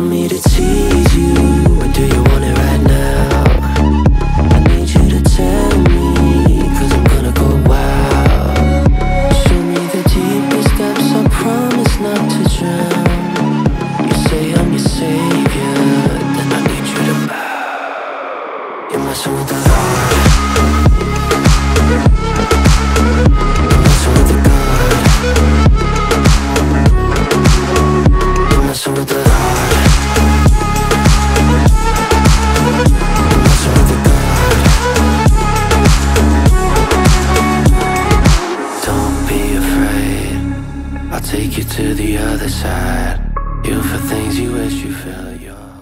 me to tease you, or do you want it right now? I need you to tell me, cause I'm gonna go wild. Show me the deepest depths, I promise not to drown. You say I'm your savior, then I need you to bow. You're messing with the heart. I'll take you to the other side. You for things you wish you felt young.